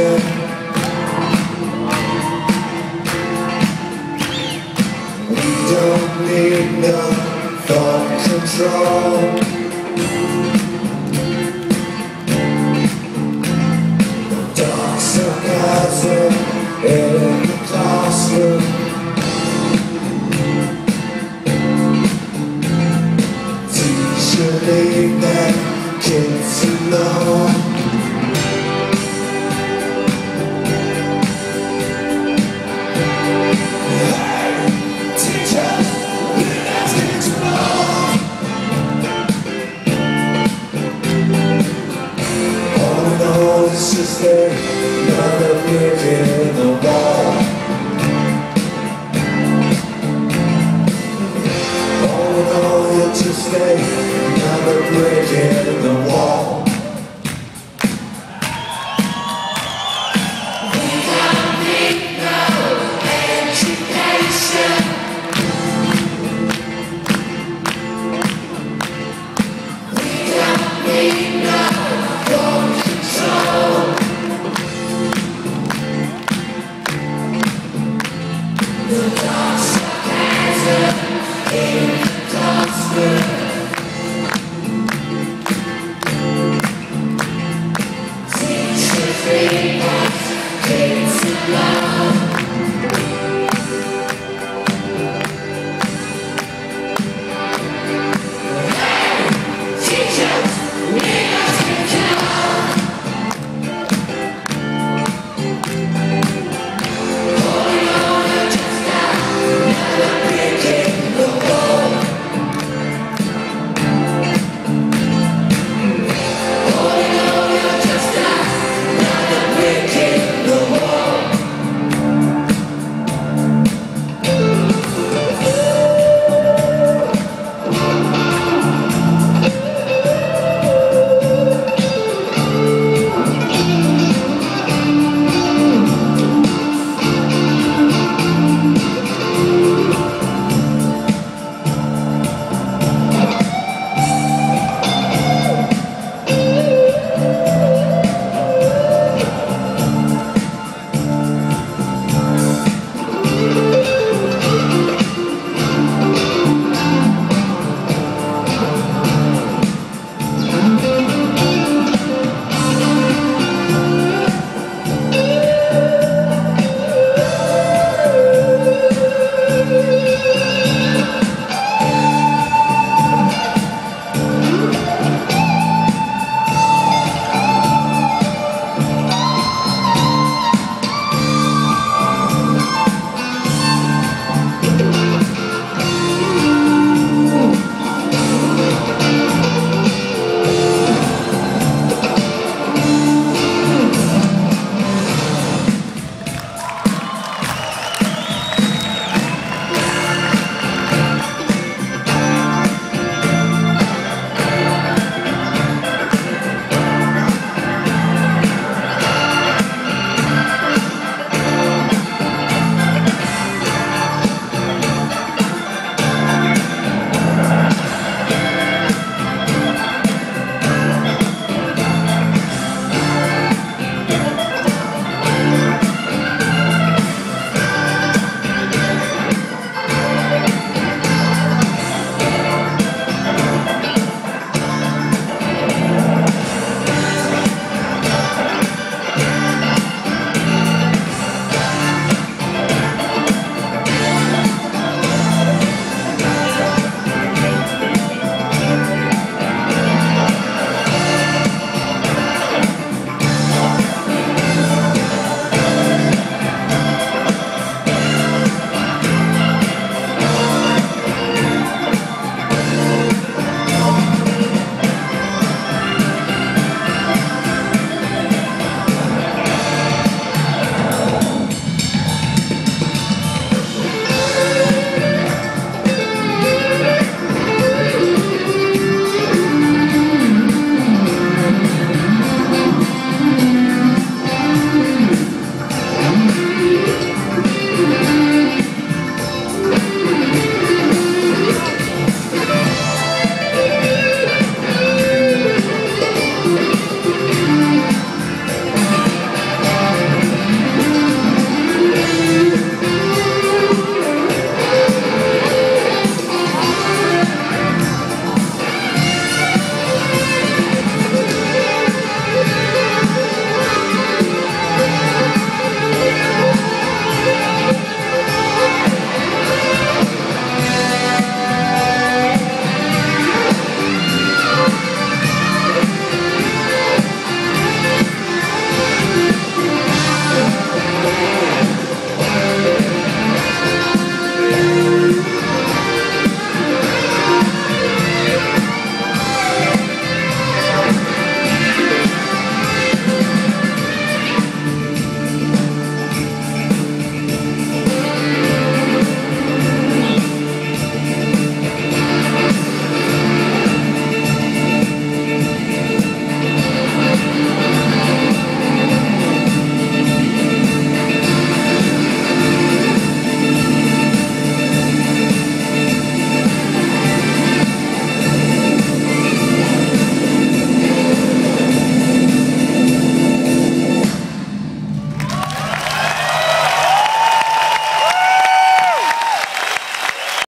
We don't need no thought control Dark sarcasm in the classroom Teacher leave that kids alone another brick in the